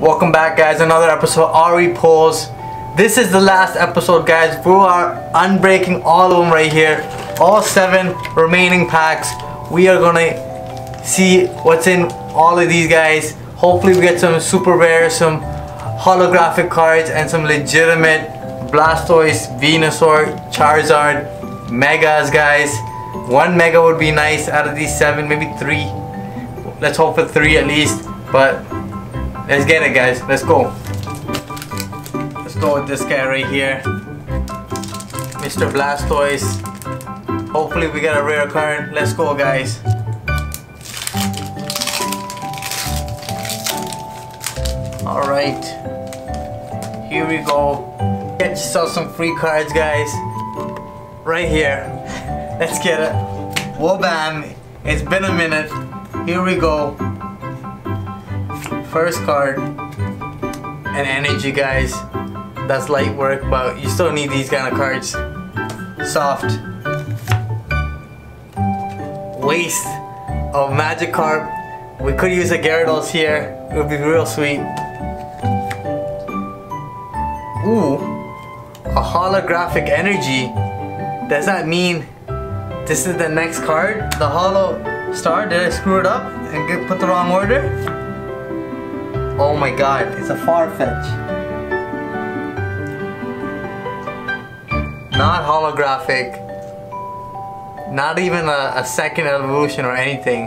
Welcome back guys, another episode of Ari Pulls. This is the last episode guys. We are unbreaking all of them right here. All seven remaining packs. We are gonna see what's in all of these guys. Hopefully we get some super rare, some holographic cards and some legitimate Blastoise, Venusaur, Charizard, Megas guys. One Mega would be nice out of these seven, maybe three. Let's hope for three at least. But let's get it guys, let's go. Let's go with this guy right here. Mr. Blastoise. Hopefully we get a rare card. Let's go guys. Alright. Here we go. Get yourself some free cards guys. Right here. Let's get it. Whoa bam. It's been a minute. Here we go. First card. An energy guys. That's light work but you still need these kind of cards. Soft. Waste of Magikarp. We could use a Gyarados here. It would be real sweet. Ooh, a holographic energy. Does that mean this is the next card? The hollow star? Did I screw it up and get, put the wrong order? Oh my god, it's a Farfetch. Not holographic. Not even a, a second evolution or anything.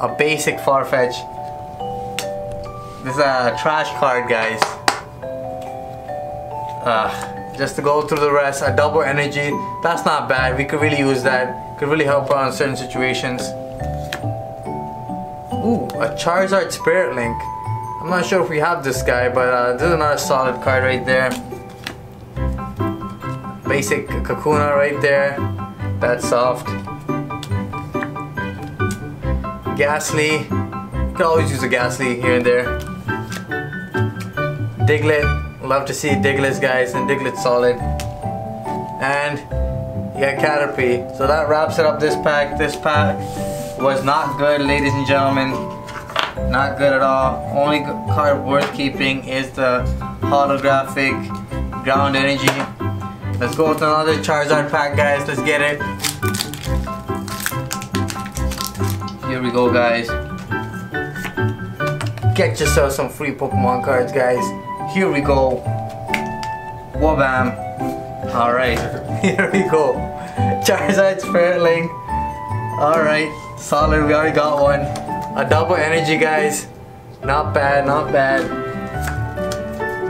A basic Farfetch. This is a trash card, guys. Just to go through the rest, a double energy. That's not bad. We could really use that. Could really help out in certain situations. Ooh, a Charizard Spirit Link. I'm not sure if we have this guy, but uh, this is another solid card right there. Basic Kakuna right there. That's soft. Gastly. You can always use a Gastly here and there. Diglett. Love to see Diglett guys and Diglett solid. And you got Caterpie. So that wraps it up this pack. This pack was not good ladies and gentlemen. Not good at all. Only card worth keeping is the holographic ground energy. Let's go with another Charizard pack guys. Let's get it. Here we go guys. Get yourself some free Pokemon cards guys. Here we go. Wabam. Alright, here we go. Charizard Spirit Link. Alright, solid, we already got one. A double energy guys. Not bad, not bad.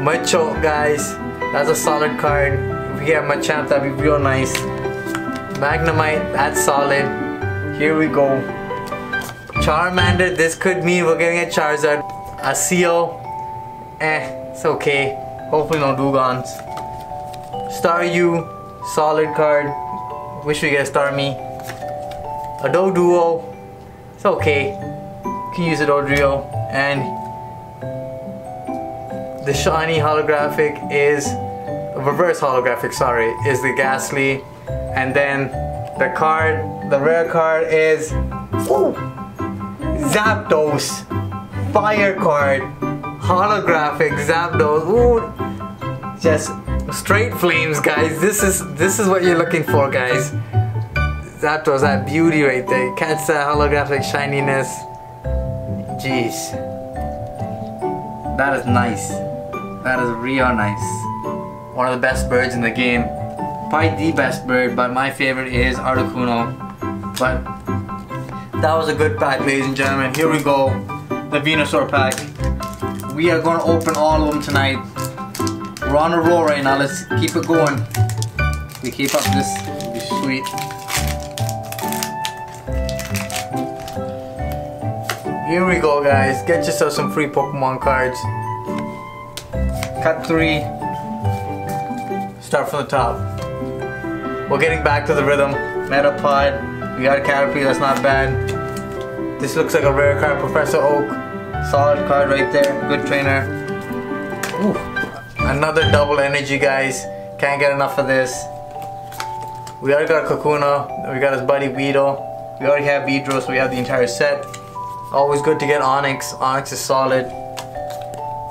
Machoke guys. That's a solid card. If we get Machamp, that'd be real nice. Magnemite, that's solid. Here we go. Charmander, this could mean we're getting a Charizard. A Seel, eh, it's okay. Hopefully no Dewgongs. Staryu, solid card. Wish we get a Starmie. A Doduo, it's okay. Can use a Dodrio. And the shiny holographic is, reverse holographic, sorry, is the Gastly. And then the card, the rare card is, ooh, Zapdos fire card holographic Zapdos ooh just straight flames guys this is this is what you're looking for guys Zapdos that beauty right there catch that holographic shininess jeez that is nice that is real nice one of the best birds in the game probably the best bird but my favorite is Articuno but that was a good pack, ladies and gentlemen. Here we go, the Venusaur pack. We are going to open all of them tonight. We're on a roll right now. Let's keep it going. We keep up this, it'll be sweet. Here we go, guys. Get yourself some free Pokemon cards. Cut three. Start from the top. We're getting back to the rhythm. Metapod. We got a Caterpie, that's not bad. This looks like a rare card, Professor Oak. Solid card right there, good trainer. Ooh, another double energy, guys. Can't get enough of this. We already got Kakuna, we got his buddy Weedle. We already have Beedrill, so we have the entire set. Always good to get Onix. Onix is solid.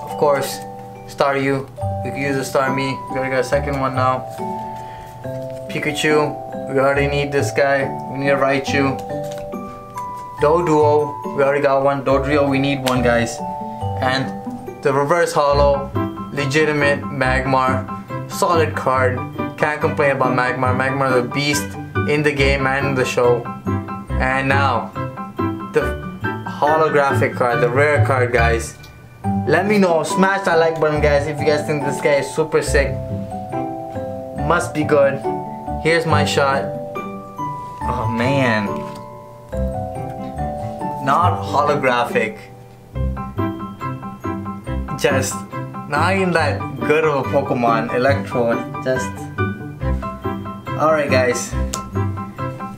Of course, Staryu. We could use a Starmie. We already got a second one now. Pikachu. We already need this guy. We need a Raichu. Doduo. We already got one. Dodrio. We need one, guys. And the reverse Holo. Legitimate Magmar. Solid card. Can't complain about Magmar. Magmar the beast in the game and in the show. And now, the holographic card, the rare card, guys. Let me know. Smash that like button, guys, if you guys think this guy is super sick. Must be good. Here's my shot. Oh, man. Not holographic. Just not even that good of a Pokemon. Electrode. Just. Alright, guys.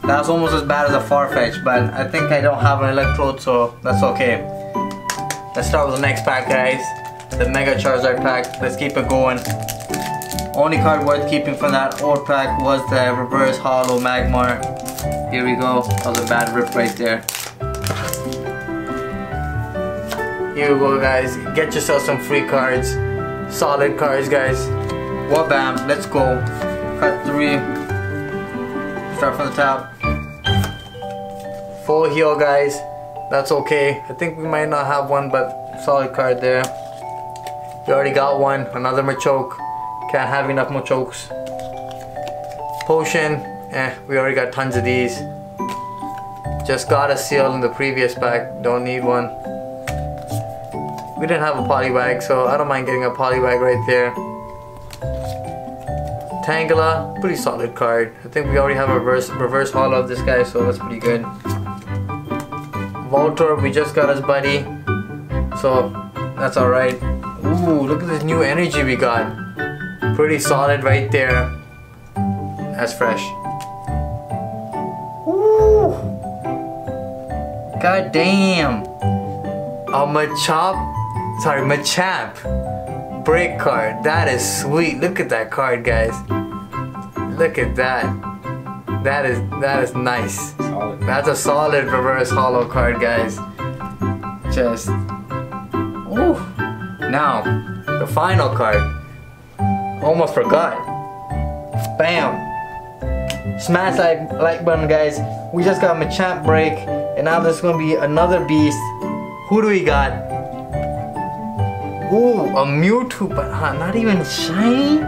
That's almost as bad as a Farfetch, but I think I don't have an Electrode, so that's okay. Let's start with the next pack, guys. The Mega Charizard pack. Let's keep it going. Only card worth keeping from that old pack was the Reverse Holo Magmar. Here we go. That was a bad rip right there. Here we go, guys. Get yourself some free cards. Solid cards, guys. Wabam. Let's go. Cut three. Start from the top. Full heal, guys. That's okay. I think we might not have one, but solid card there. We already got one. Another Machoke. Can't have enough Machokes. Potion. Eh, we already got tons of these. Just got a Seel in the previous pack. Don't need one. We didn't have a Poliwag, so I don't mind getting a Poliwag right there. Tangela, pretty solid card. I think we already have a reverse, reverse holo of this guy, so that's pretty good. Voltorb, we just got his buddy, so that's alright. Ooh, look at this new energy we got. Pretty solid right there. That's fresh. Ooh. God damn. A Machop, sorry, Machamp break card. That is sweet. Look at that card, guys. Look at that. That is that is nice. That's a solid reverse holo card, guys. Just ooh. Now, the final card. Almost forgot. Bam. Smash like like button, guys. We just got Machamp break, and now there's gonna be another beast. Who do we got? Ooh, a Mewtwo, but huh, not even shiny.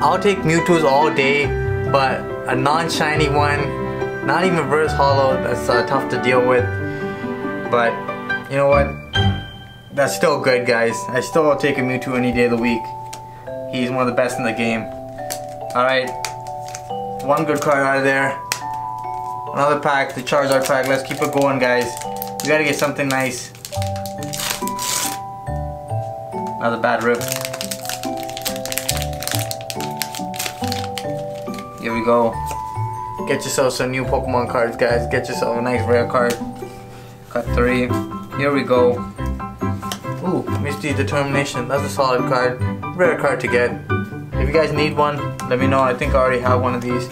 I'll take Mewtwo's all day, but a non-shiny one, not even reverse Holo, that's uh, tough to deal with. But you know what? That's still good, guys. I still will take a Mewtwo any day of the week. He's one of the best in the game. Alright, one good card out of there. Another pack, the Charizard pack. Let's keep it going, guys. We gotta get something nice. Another bad rip. Here we go. Get yourself some new Pokemon cards, guys. Get yourself a nice rare card. Cut three. Here we go. Ooh, Misty Determination. That's a solid card. Rare card to get. If you guys need one, let me know. I think I already have one of these.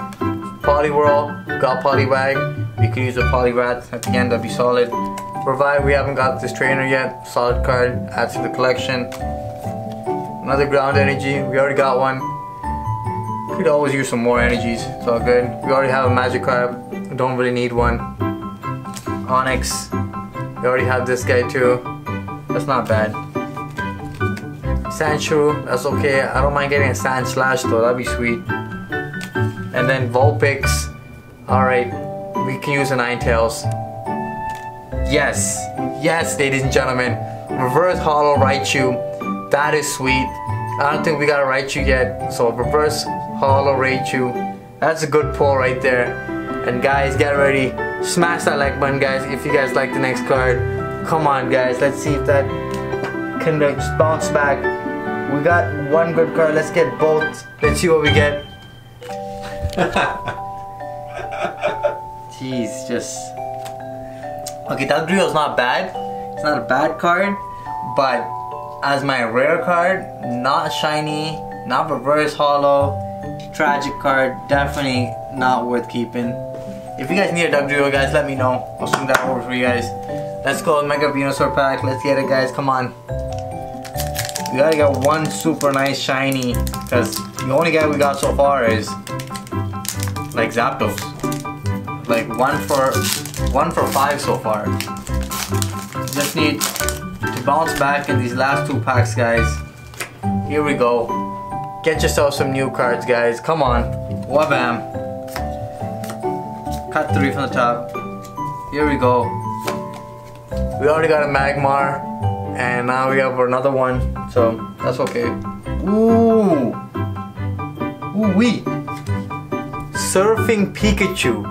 Poliwhirl, got Poliwag. We could use a Poliwrath at the end, that'd be solid. Revive, we haven't got this trainer yet. Solid card, adds to the collection. Another ground energy, we already got one. Could always use some more energies, it's all good. We already have a Magikarp, don't really need one. Onix, we already have this guy too. That's not bad. Sandshrew, that's okay. I don't mind getting a Sandslash though, that'd be sweet. And then Vulpix, alright, we can use a Ninetales. Yes, yes, ladies and gentlemen, reverse holo Raichu, that is sweet. I don't think we got a Raichu yet, so reverse holo Raichu, that's a good pull right there. And guys, get ready, smash that like button guys if you guys like the next card. Come on guys, let's see if that can bounce back. We got one good card, let's get both. Let's see what we get. Jeez, just Okay, Dugtrio's not bad. It's not a bad card, but as my rare card, not shiny, not reverse holo, tragic card, definitely not worth keeping. If you guys need a Dugtrio, guys, let me know. I'll swing that over for you guys. Let's go Mega Venusaur pack. Let's get it guys. Come on. We gotta get one super nice shiny because the only guy we got so far is like Zapdos. Like one for one for five so far. Just need to bounce back in these last two packs guys. Here we go. Get yourself some new cards guys. Come on. Wabam. Cut three from the top. Here we go. We already got a Magmar and now we have another one so that's okay ooh ooh wee surfing Pikachu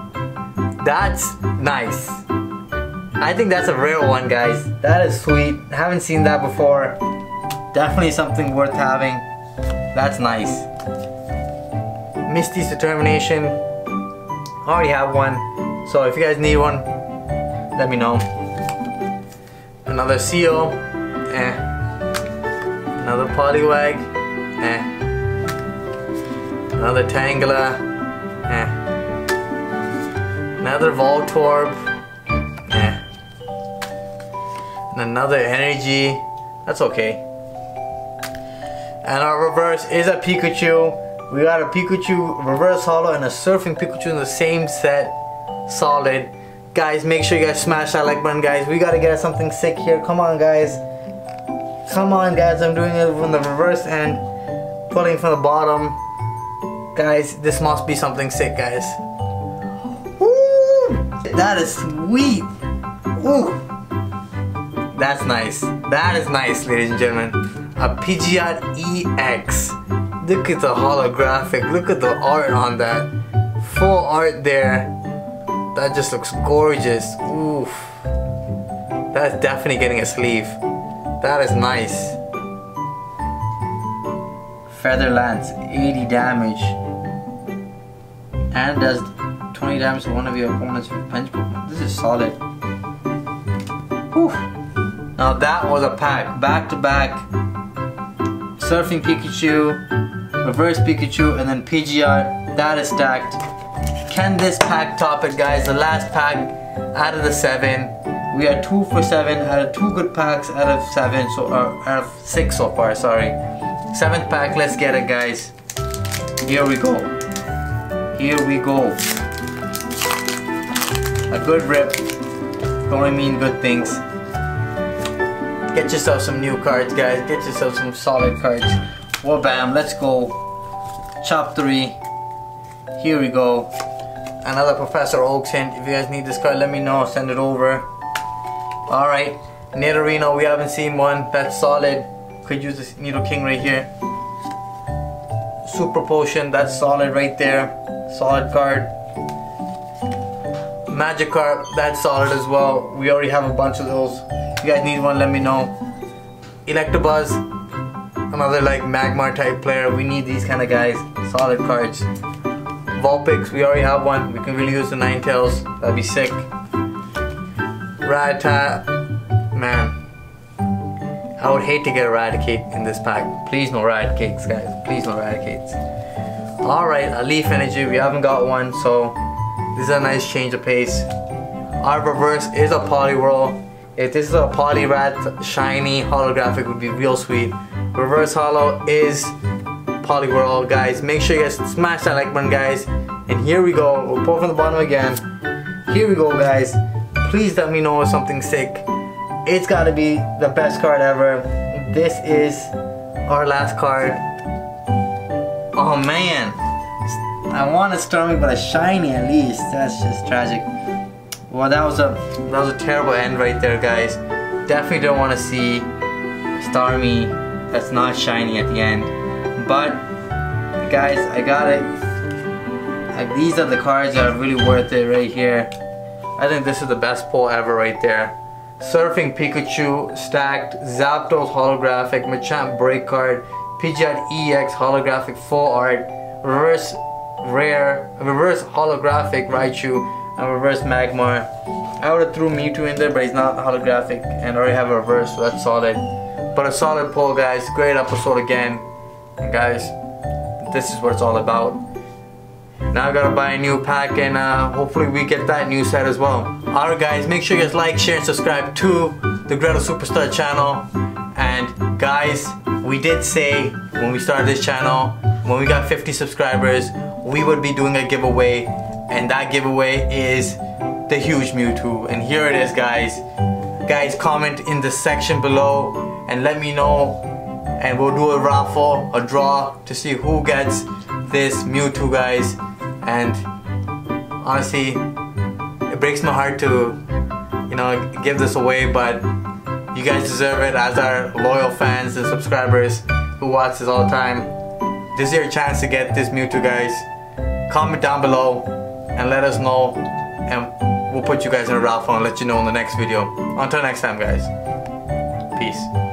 that's nice I think that's a rare one guys that is sweet haven't seen that before definitely something worth having that's nice Misty's determination I already have one so if you guys need one let me know another Seel eh. Another Poliwag, eh. Another Tangela, eh. Another Voltorb, eh. And another Energy, that's okay. And our reverse is a Pikachu. We got a Pikachu reverse holo and a surfing Pikachu in the same set. Solid. Guys, make sure you guys smash that like button, guys. We gotta get something sick here. Come on, guys. Come on guys, I'm doing it from the reverse and pulling from the bottom. Guys, this must be something sick guys. Woo! That is sweet. Ooh. That's nice. That is nice, ladies and gentlemen. A Pidgeot EX. Look at the holographic. Look at the art on that. Full art there. That just looks gorgeous. Oof. That's definitely getting a sleeve. That is nice. Feather Lance, 80 damage. And does 20 damage to one of your opponent's punch. This is solid. Whew. Now that was a pack. Back to back. Surfing Pikachu, Reverse Pikachu, and then Pidgeot. That is stacked. Can this pack top it guys? The last pack out of the seven. We are two for seven out of two good packs out of seven, so out of six so far. Sorry, seventh pack. Let's get it, guys. Here we go. Here we go. A good rip. Only mean good things. Get yourself some new cards, guys. Get yourself some solid cards. Well, bam. Let's go. Chop three. Here we go. Another Professor Oak's Hint. If you guys need this card, let me know. Send it over. Alright, Nidorino, we haven't seen one. That's solid. Could use this Nidoking right here. Super Potion, that's solid right there. Solid card. Magikarp, that's solid as well. We already have a bunch of those. You guys need one, let me know. Electabuzz, another like Magmar type player. We need these kind of guys. Solid cards. Vulpix, we already have one. We can really use the Ninetales. That'd be sick. Rattata, man. I would hate to get a Raticate in this pack. Please no Raticates, guys. Please no Raticates. Alright, a Leaf Energy. We haven't got one, so this is a nice change of pace. Our reverse is a Poliwhirl. If this is a Poliwrath shiny holographic would be real sweet. Reverse holo is Poliwhirl, guys. Make sure you guys smash that like button, guys. And here we go. We'll pull from the bottom again. Here we go, guys. Please let me know something sick. It's gotta be the best card ever. This is our last card. Oh man. I want a Starmie but a shiny at least. That's just tragic. Well, that was a that was a terrible end right there, guys. Definitely don't want to see Starmie that's not shiny at the end. But guys, I got it. Like these are the cards that are really worth it right here. I think this is the best pull ever right there. Surfing Pikachu, stacked, Zapdos holographic, Machamp break card, Pidgeot EX holographic full art, reverse rare, reverse holographic Raichu, and reverse Magmar. I would have threw Mewtwo in there, but he's not holographic, and I already have a reverse, so that's solid. But a solid pull, guys. Great episode again. And guys, this is what it's all about. Now I gotta buy a new pack and uh, hopefully we get that new set as well. Alright guys, make sure you guys like, share, and subscribe to the Greto Superstar channel. And guys, we did say when we started this channel, when we got 50 subscribers, we would be doing a giveaway. And that giveaway is the huge Mewtwo. And here it is guys. Guys, comment in the section below and let me know. And we'll do a raffle, a draw to see who gets this Mewtwo guys. And honestly, it breaks my heart to, you know, give this away, but you guys deserve it as our loyal fans and subscribers who watch this all the time. This is your chance to get this Mewtwo, guys. Comment down below and let us know, and we'll put you guys in a raffle and let you know in the next video. Until next time, guys. Peace.